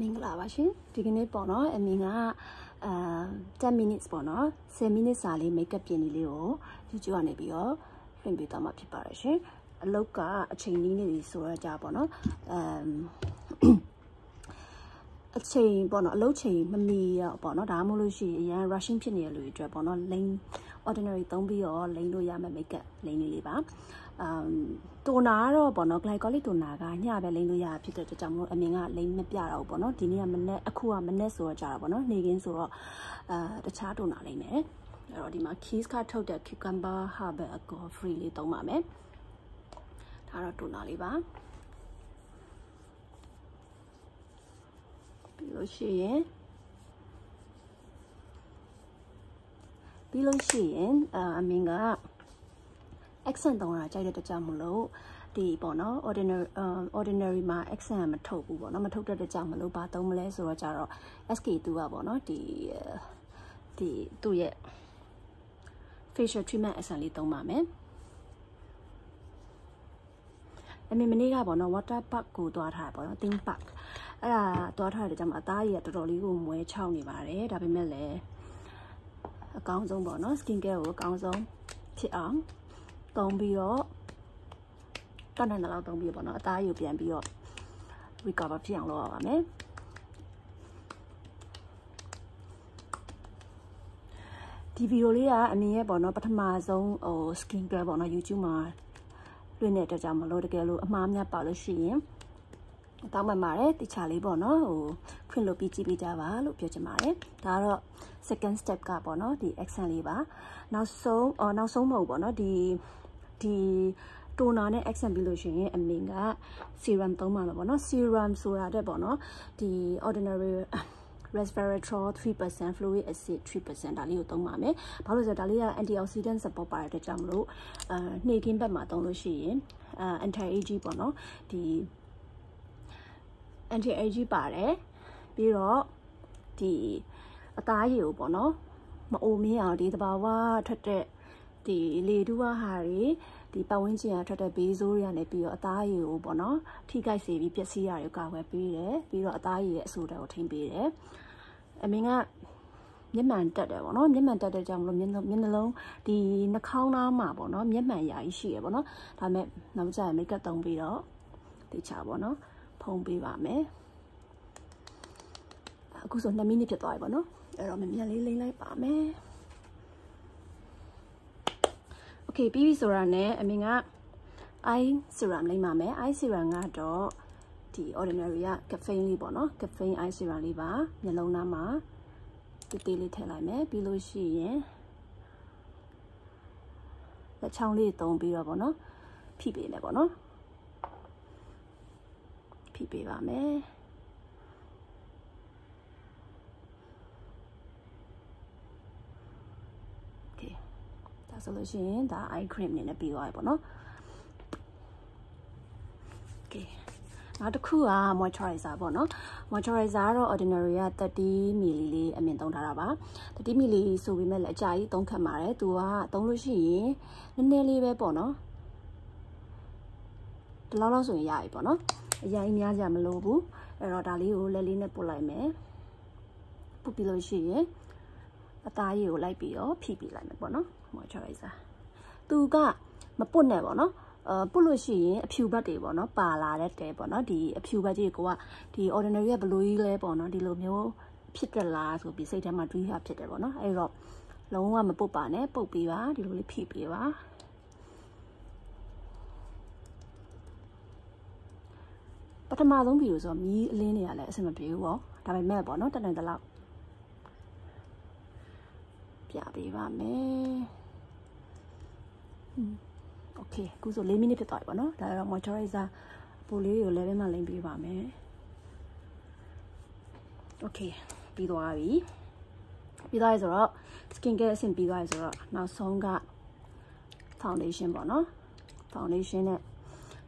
မင်္ဂလာပါရှင်ဒီကနေ့ပေါ့နော်အမင်ကအာ10 minutes ပေါ့နော်10 minutes စာလေး make up ပြင်နေလေးကို YouTube ကနေပြီးတော့ဖွင့်ပေးသွားမှာဖြစ်ပါတယ်ရှင်အလုတ်ကအချိန်ကြီးနေပြီဆိုတော့ကြာပေါ့နော်အမ် အချိန်ပေါ့နော်အလုပ်ချိန်မမီရပေါ့နော်ဒါမှမဟုတ်လို့ရှိရင်အရန် rushing ဖြစ်နေတဲ့လူတွေအတွက်ပေါ့နော် lane ordinary သုံးပြီးတော့ lane လို့ရမယ့် makeup lane လေးလေးပါအမ်တိုနာကတော့ပေါ့နော် glycolic တိုနာကညပဲလိမ့်လို့ရဖြစ်တဲ့ကြောင့်မို့အမြင်ကလိမ့်မပြတော့ဘူးပေါ့နော်ဒီနေ့ကမနေ့အခုကမနေ့ဆိုတော့ကြာတာပေါ့နော်နေကင်းဆိုတော့အာတခြားတိုနာလိမ့်မယ်အဲ့တော့ဒီမှာ keys ကထုတ်တဲ့ cucumber herbal alcohol free လေးသုံးပါမယ်ဒါတော့တိုနာလေးပါ ပြီးလို့ရှိရင်ပြီးလို့ရှိရင်အမင်က accent သုံးတာကြိုက်တဲ့တကြမလို့ဒီပေါ့နော် ordinary ordinary မှာ accent မထုတ်ဘူးပေါ့နော်မထုတ်တဲ့တကြမလို့ဘာသုံးမလဲဆိုတော့ကြတော့ SK2 ကပေါ့နော်ဒီဒီသူ့ရဲ့ facial treatment accent လေးသုံးပါမယ်အမေမနေ့ကပေါ့နော် water park ကိုသွားထားပေါ့နော် theme park အဲ့ဒါသွားထားတဲ့ကြောင့်အသားကြီးကတော်တော်လေးကိုမွဲချောင်းနေပါတယ်ဒါပေမဲ့လည်းအကောင်းဆုံးပေါ့နော် skin care ကိုအကောင်းဆုံးဖြစ်အောင်သုံးပြီးတော့တတ်နိုင်တဲ့လောက်သုံးပြီးပေါ့နော်အသားယူပြန်ပြီးတော့ recover ဖြစ်အောင်လုပ်ရပါမယ်ဒီဗီဒီယိုလေးကအမြင်ရဲ့ပေါ့နော်ပထမဆုံးဟို skin care ပေါ့နော် YouTube မှာလွှင့်နေတဲ့ကြောင့်မလို့တကယ်လို့အမှားများပါလို့ရှိရင် တောင်းပန်ပါတယ်တခြားလေးပေါ့နော်ဟိုဖွင့်လို့ပြီးကြည့်ပေးကြပါလို့ပြောချင်ပါတယ်ဒါကတော့ second step ကပေါ့နော်ဒီ accent လေးပါနောက်ဆုံးအော်နောက်ဆုံးမဟုတ်ပေါ့နော်ဒီဒီတိုနာနဲ့ accent ပြီးလို့ရှိရင်အမင်က serum သုံးပါမှာပေါ့နော် serum ဆိုတာတဲ့ပေါ့နော်ဒီ ordinary resveratrol 3% fluid acid 3%ဒါလေးကိုသုံးပါမယ်။ဘာလို့လဲဆိုတော့ဒါလေးက antioxidant support ပါတဲ့ကြောင့်မလို့အာနှိပ်ခင်းဘက်မှာသုံးလို့ရှိရင်အာ anti aging ပေါ့နော်ဒီ anti aging ပါတယ်ပြီးတော့ဒီအသားရည်ကိုပေါ့နော်မအိုမင်းအောင်ဒီတဘာဝထွက်တဲ့ဒီလေတူးဟာတွေဒီပတ်ဝန်းကျင်ကထွက်တဲ့ဘေးဆိုးတွေကနေပြီးတော့အသားရည်ကိုပေါ့နော်ထိခိုက်စေပြီးပျက်စီးရတွေကိုကာကွယ်ပေးတယ်ပြီးတော့အသားရည်ရဲ့အဆိုးဓာတ်ကိုထိန်းပေးတယ်အမင်းကမျက်မှန်တက်တယ်ပေါ့နော်မျက်မှန်တက်တဲ့ကြောင့်မလို့မျက်မျက်နှလုံးဒီနှာခေါင်းသားမှာပေါ့နော်မျက်မှန်ရာကြီးရှိရပေါ့နော်ဒါပေမဲ့နောက်ကျရင်မိတ်ကပ်သုံးပြီးတော့တေချာပေါ့နော် ဖုံးပေးပါမယ်အခုဆို2မိနစ်ဖြစ်သွားပြီပေါ့နော်အဲ့တော့မြန်မြန်လေးလိမ့်လိုက်ပါမယ်โอเคပြီးပြီဆိုတာနဲ့အမင်က eye serum လိမ့်ပါမယ် eye serum ကတော့ဒီ ordinary က caffeine လေးပေါ့နော် caffeine eye serum လေးပါမျက်လုံးသားမှာတေးသေးလေးထည့်လိုက်မယ်ပြီးလို့ရှိရင်လက်ချောင်းလေးသုံးပြီးတော့ပေါ့နော်ဖိပေးမယ်ပေါ့နော် ဖိပေးပါမယ်။ဒီဒါဆိုလို့ရှိရင်ဒါ eye cream နေနဲ့ပြီးသွားပြီပေါ့နော်။ Okay နောက်တစ်ခုက moisturizer ပေါ့နော် moisturizer ကတော့ ordinary က30 ml လေးအမြင့်သုံးထားတာပါ30 ml ဆိုပေမဲ့လည်းအကြာကြီးသုံးခတ်ပါတယ်သူကသုံးလို့ရှိရင်နည်းနည်းလေးပဲပေါ့နော်ဒီလောက်လောက်ဆိုရင်ရပြီပေါ့နော် အရင်များကြမလို့ဘူးအဲ့တော့ဒါလေးကိုလက်လေးနဲ့ပုတ်လိုက်မယ်ပုတ်ပြီးလို့ရှိရင်အသားရည်ကိုလိုက်ပြီးတော့ဖြီးပြလိုက်မယ်ပေါ့နော် moisturizer သူကမပုတ်နဲ့ပေါ့နော်အာပုတ်လို့ရှိရင်အဖြူဘတ်တွေပေါ့နော်ပါလာတဲ့တဲပေါ့နော်ဒီအဖြူဘတ်ကြီးကိုကဒီ ordinary ကဘလို့ကြီးလဲပေါ့နော်ဒီလိုမျိုးဖြစ်တယ်လားဆိုပြီးစိတ်ထဲမှာတွေးရဖြစ်တယ်ပေါ့နော်အဲ့တော့လုံးဝမပုတ်ပါနဲ့ပုတ်ပေးပါဒီလိုလေးဖိပေးပါ ပထမဆုံးဗီဒီယိုဆိုတော့မြီးအလင်းတွေကလည်းအဆင်မပြေဘူးပေါ့ဒါပေမဲ့ပေါ့နော်တက်နိုင်တဲ့လောက်ပြပေးပါမယ်โอเคအခုဆို4မိနစ်ဖြစ်သွားပြီပေါ့နော်ဒါတော့ moisturizer ပိုလေးကို level မှာလိမ့်ပေးပါမယ်โอเคပြီးသွားပြီပြီးသွားပြီဆိုတော့ skin care အဆင့်ပြီးသွားပြီဆိုတော့နောက်ဆုံးက foundation ပေါ့နော် foundation နဲ့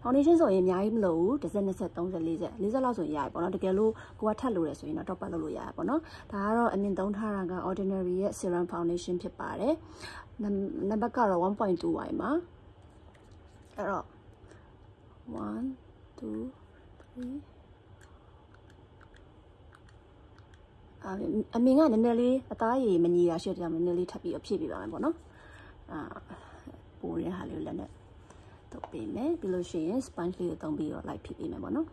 foundation ဆိုရင်အများကြီးမလို့ဘူး10 20 30 40 40လောက်ဆိုရင်ရတယ်ပေါ့နော်တကယ်လို့ကိုကထပ်လို့ရဆိုရင်တော့ top up လုပ်လို့ရတယ်ပေါ့နော်ဒါကတော့အမြင့်သုံးထားတာက ordinary ရဲ့ serum foundation ဖြစ်ပါတယ်နံပါတ်ကတော့1.2 y မှာအဲ့တော့1 2 3အမင်းကနည်းနည်းလေးအသားရည်မညီတာရှိတယ်နည်းနည်းလေးထပ်ပြီးအဖြစ်ပြပါမယ်ပေါ့နော်အာပိုးတဲ့ဟာလေးကိုလက်နဲ့ တုပ်ပေးမယ်ပြီးလို့ရှိရင် sponge လေးကိုတုံးပြီးတော့လိုက်ဖြစ်ပေးမယ်ပေါ့နော်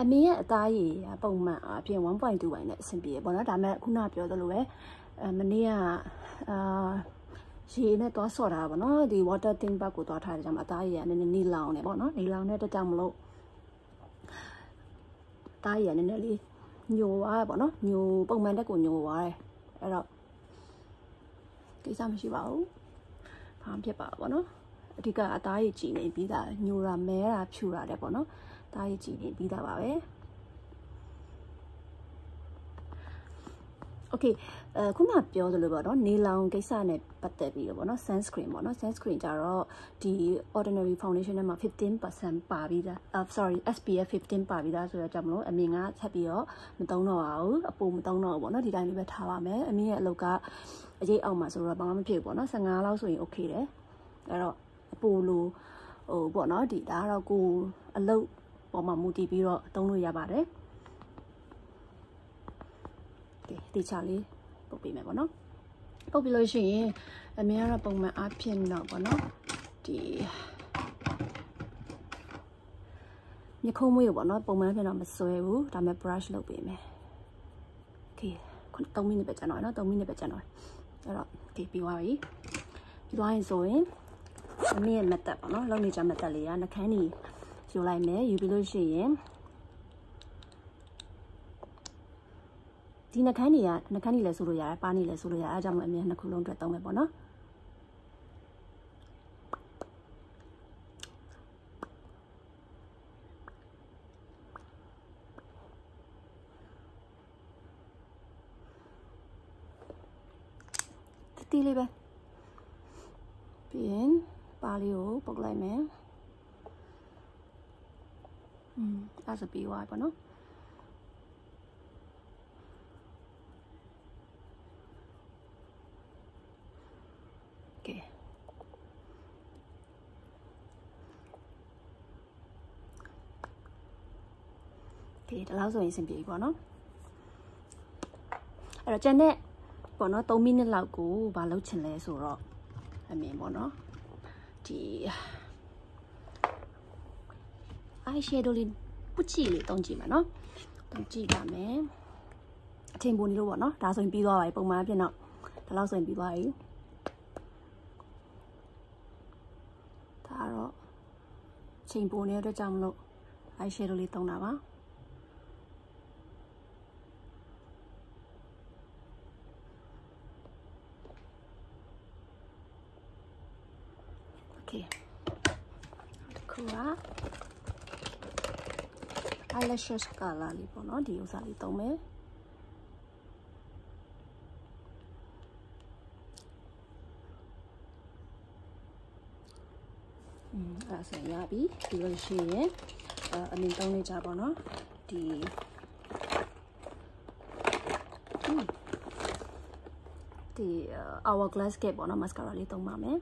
အမေရဲ့အသားရည်ပုံမှန်အပြင်1.2ဝိုင်နဲ့အဆင်ပြေပေါ့နော်ဒါပေမဲ့ခုနပြောသလိုပဲအဲမနေ့ကအာ ရေနဲ့သွားဆော့တာပေါ့နော်ဒီ water thing bag ကိုသွားထားတဲ့ကြောင့်အသားရည်ကနည်းနည်းနီလောင်နေပေါ့နော်နီလောင်တဲ့တကြောင်မလို့အသားရည်ကနည်းနည်းလေးညိုသွားပေါ့နော်ညိုပုံမှန်တက်ကိုညိုသွားတယ်အဲ့တော့ကိစ္စမရှိပါဘူးဘာမှဖြစ်ပါဘူးပေါ့နော်အဓိကအသားရည်ကြည်နေပြီးသားညိုတာမဲတာဖြူတာတဲ့ပေါ့နော်တားရည်ကြည့်နေပြီးသားပါပဲ okay အခုမှပြောသလိုပေါ့နော်နေလောင်ကိစ္စနဲ့ပတ်သက်ပြီးတော့ပေါ့နော် sunscreen ပေါ့နော် sunscreen ကြတော့ဒီ ordinary foundation ထဲမှာ15%ပါပြီးသား sorry SPF 15ပါပြီးသားဆိုတော့ကြောင့်မလို့အမြင်ကချက်ပြီးတော့မသုံးတော့ပါဘူးအပူမသုံးတော့ဘူးပေါ့နော်ဒီတိုင်းလေးပဲထားပါမယ်အမြင်ရဲ့အလုပ်ကအရေးအောက်မှာဆိုတော့ဘာမှမဖြစ်ဘူးပေါ့နော်15လောက်ဆိုရင် okay တယ်အဲ့တော့အပူလိုဟိုပေါ့နော်ဒီဒါကတော့ကိုအလုပ်ပေါ်မှာမူတည်ပြီးတော့သုံးလို့ရပါတယ် ကဲတေချာလေးပုတ်ပေးမယ်ပေါ့နော်ပုတ်ပြီးလို့ရှိရင်အမေကတော့ပုံမှန်အားဖြင့်တော့ပေါ့နော်ဒီညခုံးမွေးပေါ့နော်ပုံမှန်ဖြစ်တော့မစွဲဘူးဒါပေမဲ့ brush လုပ်ပေးမယ်โอเคခု3မိနစ်ပဲကြာတော့နော်3မိနစ်ပဲကြာတော့အဲ့တော့ဒီပြီးသွားပြီပြီးသွားရင်ဆိုရင်အမေရဲ့ method ပေါ့နော်လုပ်နေကြ method လေးကနှခမ်းကြီးယူလိုက်မယ်ယူပြီးလို့ရှိရင် ဒီနှကန်းတွေကနှကန်းတွေလည်းဆိုလို့ရတယ်ပါးနေလည်းဆိုလို့ရတယ်အဲကြောင့်မအမြဲနှစ်ခုလုံးအတွက်သုံးမယ်ပေါ့နော်တီးလေးပဲပြီးရင်ပါးလေးကိုပုတ်လိုက်မယ်อืมအဲ့ဒါပြီးသွားပြီပေါ့နော် ဒီလောက်ဆိုရင်အဆင်ပြေပြီပေါ့နော်အဲ့တော့ကျန်တဲ့ပေါ့နော်3မိနစ်လောက်ကိုမလုပ်ချင်လဲဆိုတော့အမြင်ပေါ့နော်ဒီ eye shadow လေးပုတ်ချီလေးတုံးကြည့်မယ်နော်တုံးကြည့်ပါမယ်အချိန်ပုံနေလို့ပေါ့နော်ဒါဆိုရင်ပြီးသွားပါပြီပုံမှန်အဖြစ်တော့ဒါလောက်ဆိုရင်ပြီးသွားပြီဒါတော့ချိန်ပုံနေတဲ့အတွက်ကြောင့်မလို့ eye shadow လေးတုံးတာပါ okay တစ်ခုက eyelashes color လေးပေါ့နော်ဒီဥစားလေးသုံးမယ်အဲ့ဒါဆက်ရပြီဒီလိုရှိရင်အအနေသုံးလေးကြပါတော့ဒီဒီ hour glass ကပေါ့နော် mascara လေးသုံးပါမယ်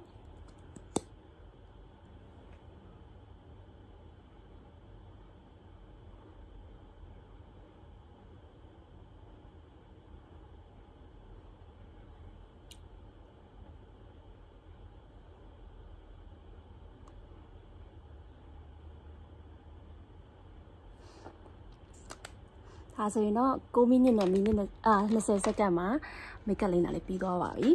ဒါဆိုရင်တော့6မိနစ်နဲ့မိနစ်အာ20စက္ကန့်မှာမိတ်ကပ်လိမ့်တာလေးပြီးသွားပါပြီ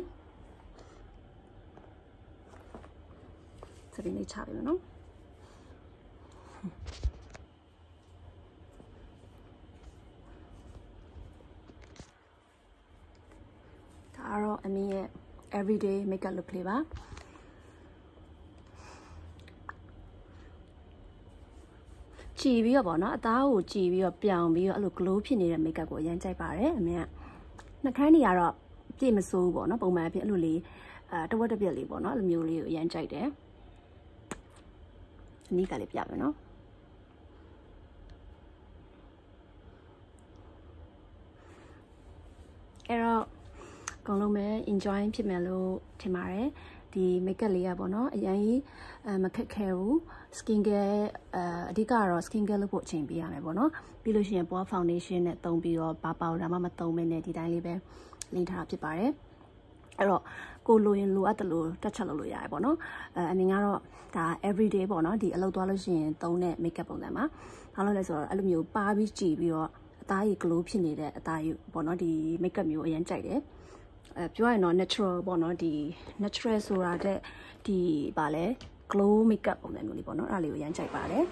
စပင်းလေးချပေးမယ်နော်ဒါကတော့အမင်းရဲ့ everyday makeup look လေးပါ ကြည်ပြီးတော့ပေါ့နော်အသားကိုကြည်ပြီးတော့ပြောင်ပြီးတော့အဲ့လို glow ဖြစ်နေတဲ့ makeup ကိုအရင်ကြိုက်ပါတယ်အမေကနှာခမ်းတွေကတော့ပြည့်မစိုးဘူးပေါ့နော်ပုံမှန်အဖြစ်အဲ့လိုလေးအဲတဝက်တစ်ပြက်လေးပေါ့နော်အဲ့လိုမျိုးလေးကိုအရင်ကြိုက်တယ်အနည်းကလေးပြမယ်နော်အဲ့တော့အကုန်လုံးပဲ enjoy ဖြစ်မယ်လို့ထင်ပါတယ် ဒီ makeup လေးอ่ะပေါ့နော်အရင်ကြီးအမခက်ခဲဘူး skin care အဓိကတော့ skin care လုပ်ဖို့အချိန်ပေးရမယ်ပေါ့နော်ပြီးလို့ရှိရင် pore foundation နဲ့သုံးပြီးတော့ဘာ powder မှမသုံးမနဲ့ဒီတိုင်းလေးပဲလင်းထားတာဖြစ်ပါတယ်အဲ့တော့ကိုလိုရင်လိုအပ်တယ်လို့တက်ချက်လုပ်လို့ရတယ်ပေါ့နော်အဲအမြင်ကတော့ဒါ everyday ပေါ့နော်ဒီအလုပ်သွားလို့ရှိရင်သုံးတဲ့ makeup ပုံစံမှာဘာလို့လဲဆိုတော့အဲ့လိုမျိုးပါပြီးကြည်ပြီးတော့အသားကြီး glow ဖြစ်နေတဲ့အသားကြီးပေါ့နော်ဒီ makeup မျိုးအရင်ကြိုက်တယ် အဲပြောရရင်တော့ natural ပေါ့နော်ဒီ natural ဆိုတာတဲ့ဒီဗာလဲ glow makeup ပုံစံမျိုးလေးပေါ့နော်အဲ့ဒါလေးကိုရမ်းကြိုက်ပါတယ်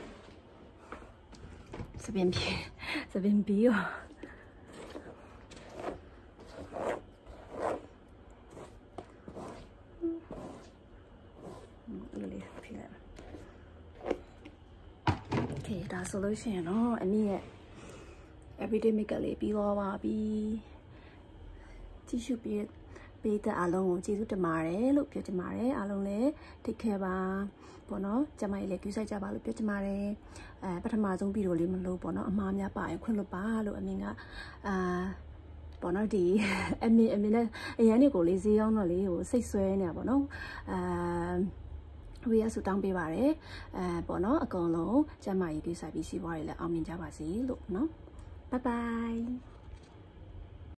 စပင်ပြေစပင်ပြေရောဒါဆိုလို့ရှိရင်တော့အမရဲ့ everyday makeup လေးပြီးတော့ပါပြီကြည့်ရှုပေးတဲ့ ပေးတဲ့အားလုံးကိုကျေးဇူးတင်ပါတယ်လို့ပြောချင်ပါတယ်အားလုံးလည်း take care ပါပေါ့နော်ကျမကြီးလည်းကြိုးဆိုင်ကြပါလို့ပြောချင်ပါတယ်အဲပထမဆုံးဗီဒီယိုလေးမလို့ပေါ့နော်အမှားများပါရင်ခွင့်လွတ်ပါလို့အမင်းကအာပေါ့နော်ဒီအမင်းအမင်းနဲ့အရန်တွေကိုလေးဈေးရောက်တော့လေးဟိုစိတ်ဆွဲနေတာပေါ့နော်အာဝေးရဆူတောင်းပေးပါတယ်အဲပေါ့နော်အကုန်လုံးကျမကြီးကိစ္စပြီးစီးပွားရေးလည်းအောင်မြင်ကြပါစေလို့နော်ဘိုင်ဘိုင်